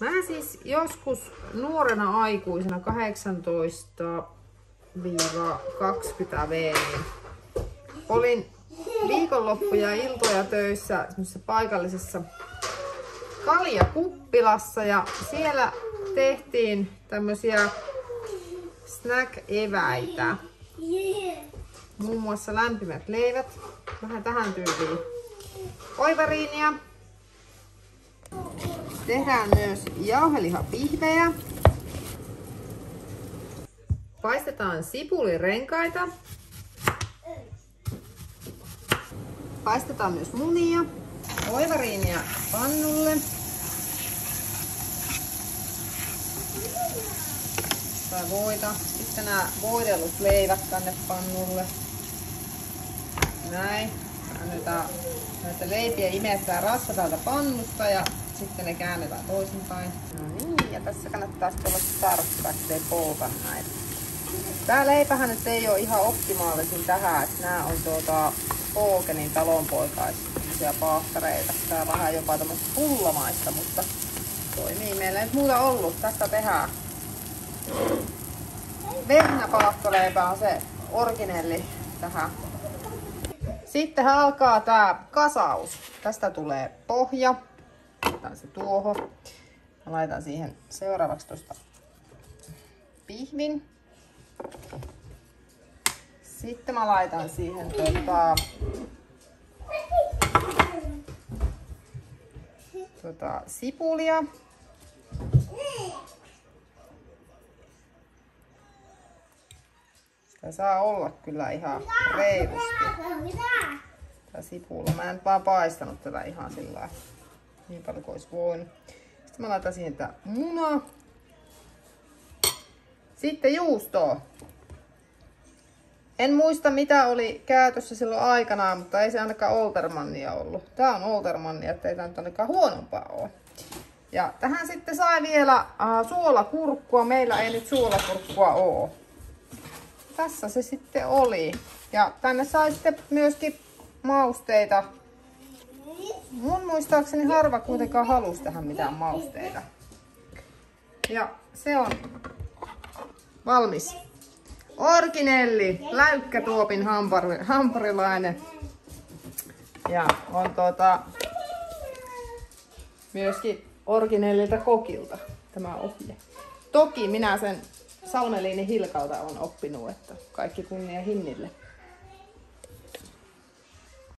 Mä siis joskus nuorena aikuisena 18-20 V, niin olin viikonloppuja ja iltoja töissä paikallisessa kaljakuppilassa ja siellä tehtiin tämmösiä snack-eväitä. Muun muassa lämpimät leivät, vähän tähän tyyliin oivariinia. Tehdään myös jauhelihapihvejä. Paistetaan sipulirenkaita. Paistetaan myös munia. Oivariinia pannulle. Tai voita. Sitten nämä voidellut leivät tänne pannulle. Näin. Annetaan näitä leipiä imettää rasva täältä pannusta ja sitten ne käännetään toisinpäin. No niin, ja tässä kannattaa olla tarkka, ettei polta näitä. Tää leipähän nyt ei ole ihan optimaalisin tähän, että nämä on tuota Hookenin talonpoikaisia paahtareita. Tää on vähän jopa tämmöistä pullamaista, mutta toimii. Meillä ei nyt muuta ollut. Tästä tehdään. Vehnäpalakkoleipä on se originelli tähän. Sitten alkaa tää kasaus. Tästä tulee pohja. Laitan se tuohon. Mä laitan siihen seuraavaksi tuosta pihvin. Sitten mä laitan siihen tota, tota, sipulia. Sitä saa olla kyllä ihan reilusti. Tää sipula. Mä en vaan paistanut tätä ihan sillä niin paljon kuin olisi voinut. Sitten mä laitan siihen tää muna. Sitten juustoa. En muista mitä oli käytössä silloin aikanaan, mutta ei se ainakaan Oltermannia ollut. Tää on Oltermannia, ettei tää nyt ainakaan huonompaa ole. Ja tähän sitten sai vielä äh, suolakurkkua. Meillä ei nyt suolakurkkua oo. Tässä se sitten oli. Ja tänne sai sitten myöskin mausteita. Mun muistaakseni harva kuitenkaan halusi tähän mitään mausteita. Ja se on valmis. Orginelli, läykkätuopin hampari, hamparilainen. Ja on tuota, myöskin Orginellilta kokilta tämä ohje. Toki minä sen Salmeliini Hilkalta on oppinut, että kaikki kunnia hinnille.